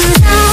tonight